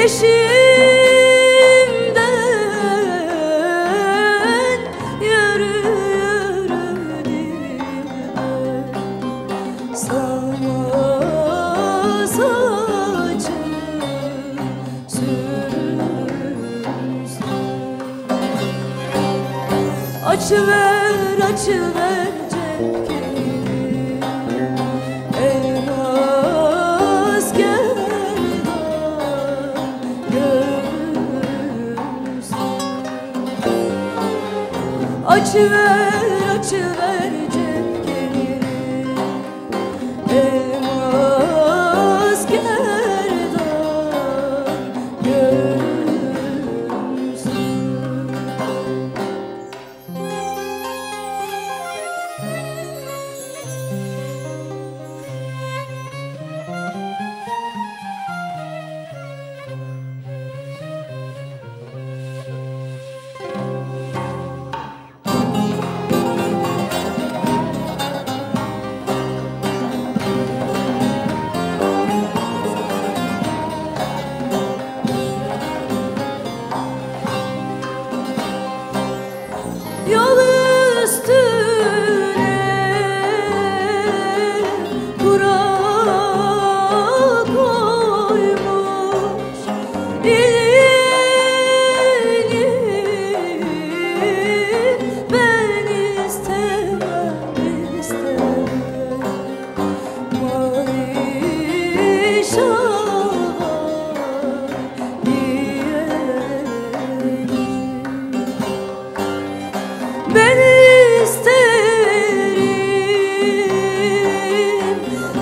peşimden yürü yürü sana saçı Açıver, açıver cennet açıver açıver.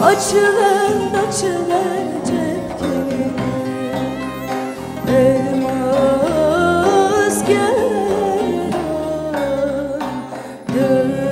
Açılın açılın cepkini Elmas gelen gözüm